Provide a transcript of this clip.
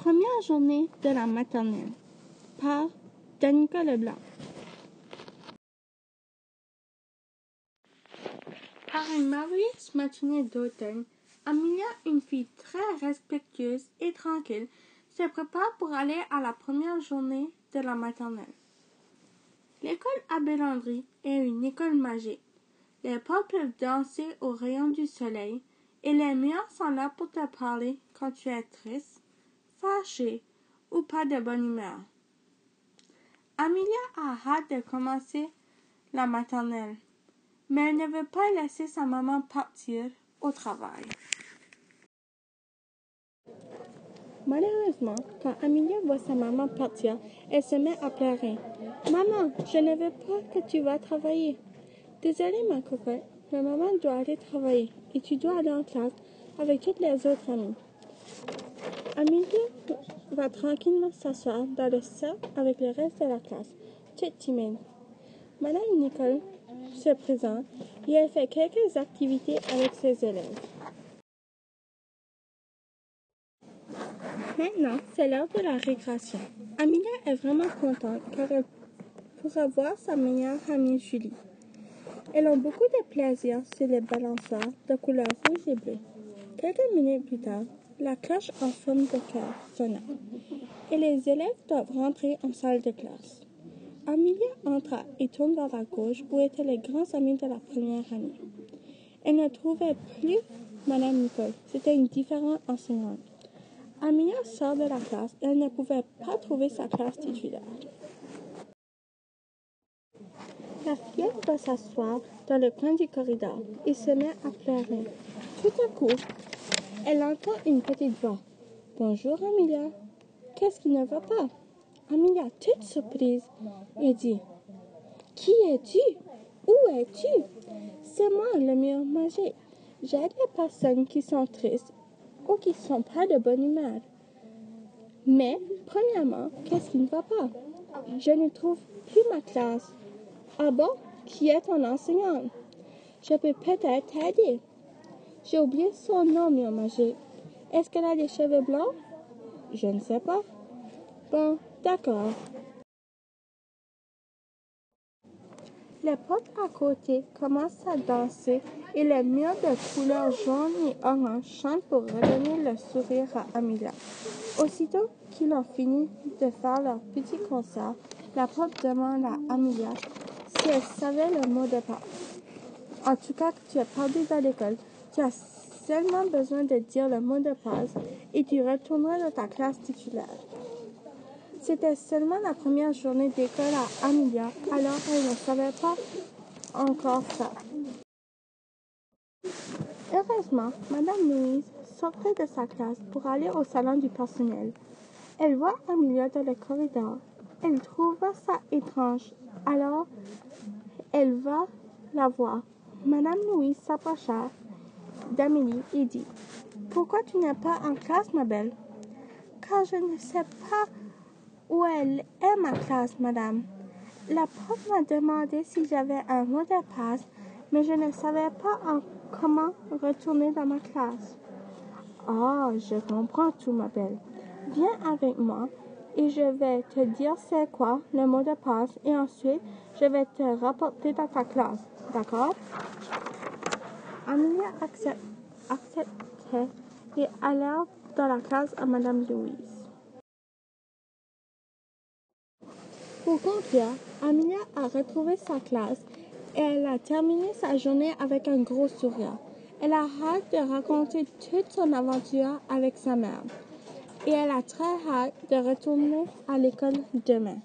première journée de la maternelle par Danica Leblanc. Par une merveilleuse matinée d'automne, Amelia, une fille très respectueuse et tranquille, se prépare pour aller à la première journée de la maternelle. L'école Abbé Landry est une école magique. Les pauvres peuvent danser au rayon du soleil et les murs sont là pour te parler quand tu es triste, fâché ou pas de bonne humeur. Amelia a hâte de commencer la maternelle, mais elle ne veut pas laisser sa maman partir au travail. Malheureusement, quand Amelia voit sa maman partir, elle se met à pleurer. Maman, je ne veux pas que tu vas travailler. Désolée, ma cocotte, mais maman doit aller travailler et tu dois aller en classe avec toutes les autres amies. Amelia va tranquillement s'asseoir dans le cercle avec le reste de la classe, toute timide. Madame Nicole se présente et elle fait quelques activités avec ses élèves. Maintenant, c'est l'heure de la récréation. Amelia est vraiment contente car elle pourra voir sa meilleure amie Julie. Elles ont beaucoup de plaisir sur les balançoires de couleur rouge et bleu. Quelques minutes plus tard, la cloche en forme de cœur sonna et les élèves doivent rentrer en salle de classe. Amelia entra et tourne vers la gauche où étaient les grands amis de la première année. Elle ne trouvait plus Madame Nicole. C'était une différente enseignante. Amelia sort de la classe et elle ne pouvait pas trouver sa classe titulaire. La fillette va s'asseoir dans le coin du corridor et se met à pleurer. Tout à coup, elle entend une petite voix. Bonjour, Amelia. Qu'est-ce qui ne va pas? Amelia, toute surprise, et dit Qui es-tu? Où es-tu? C'est moi, le mur magique. J'aide les personnes qui sont tristes ou qui ne sont pas de bonne humeur. Mais, premièrement, qu'est-ce qui ne va pas? Je ne trouve plus ma classe. Ah bon? Qui est ton enseignante? Je peux peut-être t'aider. J'ai oublié son nom, mur magique. Est-ce qu'elle a des cheveux blancs? Je ne sais pas. Bon, d'accord. Les potes à côté commencent à danser et les murs de couleur jaune et orange chantent pour redonner le sourire à Amelia. Aussitôt qu'ils ont fini de faire leur petit concert, la prof demande à Amelia si elle savait le mot de passe. En tout cas, tu es perdu dans l'école. Tu as seulement besoin de dire le mot de passe et tu retourneras dans ta classe titulaire. C'était seulement la première journée d'école à Amelia, alors elle ne savait pas encore ça. Heureusement, Madame Louise sortait de sa classe pour aller au salon du personnel. Elle voit Amelia dans le corridor. Elle trouve ça étrange. Alors, elle va la voir. Madame Louise s'approcha d'Amélie et dit Pourquoi tu n'es pas en classe, ma belle? Car je ne sais pas où elle est, ma classe, madame. La prof m'a demandé si j'avais un mot de passe, mais je ne savais pas en comment retourner dans ma classe. Ah, je comprends tout, ma belle. Viens avec moi et je vais te dire c'est quoi le mot de passe et ensuite je vais te rapporter dans ta classe. D'accord? Amelia acceptait et alla dans la classe à Madame Louise. Pour conclure, Amelia a retrouvé sa classe et elle a terminé sa journée avec un gros sourire. Elle a hâte de raconter toute son aventure avec sa mère et elle a très hâte de retourner à l'école demain.